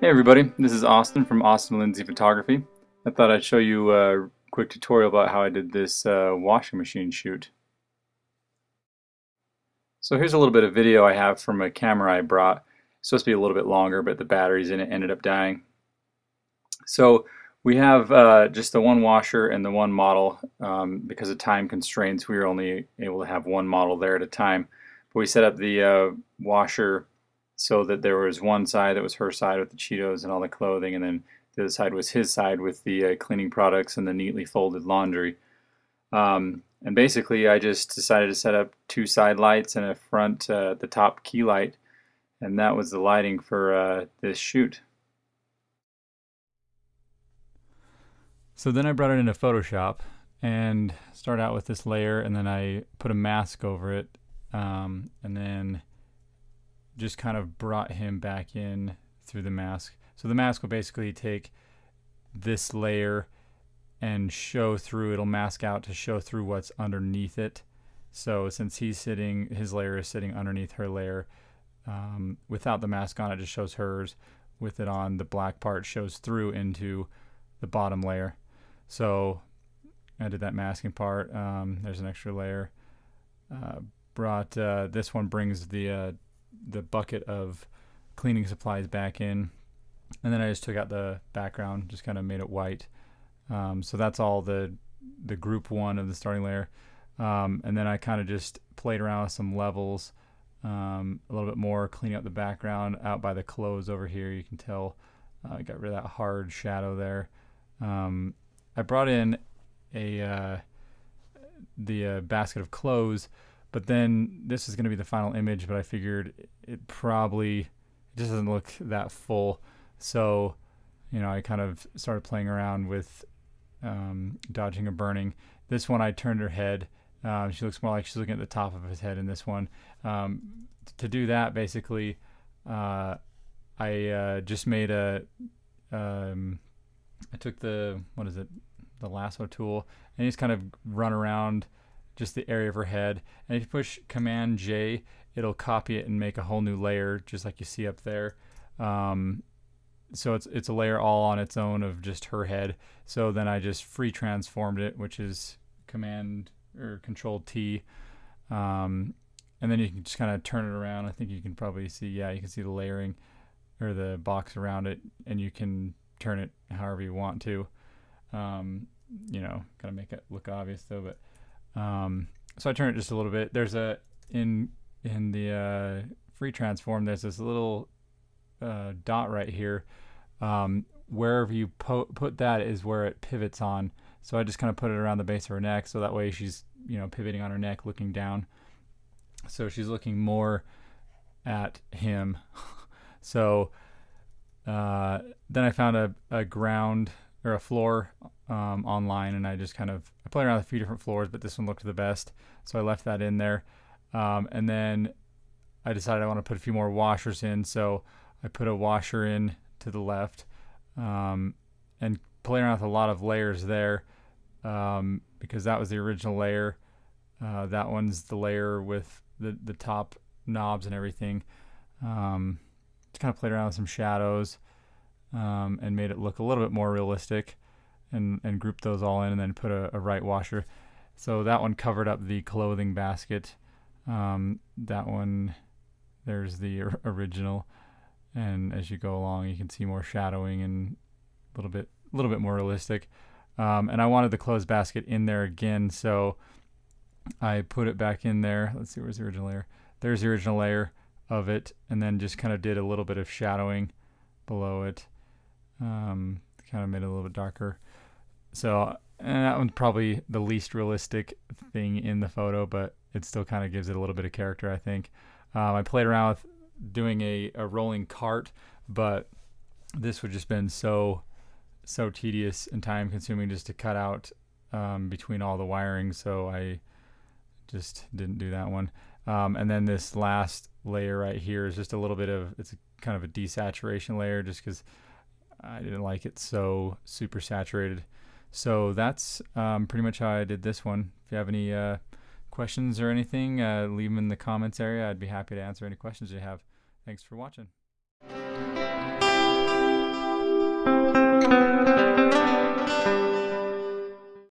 Hey everybody, this is Austin from Austin Lindsay Photography. I thought I'd show you a quick tutorial about how I did this uh, washing machine shoot. So here's a little bit of video I have from a camera I brought. It's supposed to be a little bit longer, but the batteries in it ended up dying. So we have uh, just the one washer and the one model. Um, because of time constraints, we were only able to have one model there at a time. But we set up the uh, washer so that there was one side that was her side with the Cheetos and all the clothing, and then the other side was his side with the uh, cleaning products and the neatly folded laundry. Um, and basically, I just decided to set up two side lights and a front, uh, the top key light, and that was the lighting for uh, this shoot. So then I brought it into Photoshop and start out with this layer, and then I put a mask over it, um, and then just kind of brought him back in through the mask. So the mask will basically take this layer and show through, it'll mask out to show through what's underneath it. So since he's sitting, his layer is sitting underneath her layer, um, without the mask on, it just shows hers. With it on, the black part shows through into the bottom layer. So I did that masking part. Um, there's an extra layer. Uh, brought uh, this one brings the uh, the bucket of cleaning supplies back in. And then I just took out the background, just kind of made it white. Um, so that's all the the group one of the starting layer. Um, and then I kind of just played around with some levels um, a little bit more, cleaning up the background out by the clothes over here. You can tell uh, I got rid of that hard shadow there. Um, I brought in a uh, the uh, basket of clothes but then this is going to be the final image, but I figured it probably it just doesn't look that full. So, you know, I kind of started playing around with um, dodging or burning. This one, I turned her head. Um, she looks more like she's looking at the top of his head in this one. Um, to do that, basically, uh, I uh, just made a. Um, I took the what is it, the lasso tool, and just kind of run around just the area of her head. And if you push Command J, it'll copy it and make a whole new layer, just like you see up there. Um, so it's it's a layer all on its own of just her head. So then I just free transformed it, which is Command or Control T. Um, and then you can just kind of turn it around. I think you can probably see, yeah, you can see the layering or the box around it, and you can turn it however you want to. Um, you know, kind of make it look obvious though, but um, so I turn it just a little bit. There's a in in the uh, free transform. There's this little uh, dot right here. Um, wherever you put that is where it pivots on. So I just kind of put it around the base of her neck, so that way she's you know pivoting on her neck, looking down. So she's looking more at him. so uh, then I found a, a ground or a floor um, online, and I just kind of I played around with a few different floors, but this one looked the best, so I left that in there. Um, and then I decided I want to put a few more washers in, so I put a washer in to the left, um, and played around with a lot of layers there, um, because that was the original layer. Uh, that one's the layer with the the top knobs and everything. Um, just kind of played around with some shadows um, and made it look a little bit more realistic and, and grouped those all in and then put a, a right washer. So that one covered up the clothing basket. Um, that one, there's the original. And as you go along, you can see more shadowing and a little bit, a little bit more realistic. Um, and I wanted the clothes basket in there again, so I put it back in there. Let's see, where's the original layer? There's the original layer of it, and then just kind of did a little bit of shadowing below it. Um, kind of made it a little bit darker. So, and that one's probably the least realistic thing in the photo, but it still kind of gives it a little bit of character, I think. Um, I played around with doing a, a rolling cart, but this would just been so so tedious and time consuming just to cut out um, between all the wiring, so I just didn't do that one. Um, and then this last layer right here is just a little bit of it's a, kind of a desaturation layer just because I didn't like it so super saturated. So that's um, pretty much how I did this one. If you have any uh, questions or anything, uh, leave them in the comments area. I'd be happy to answer any questions you have. Thanks for watching.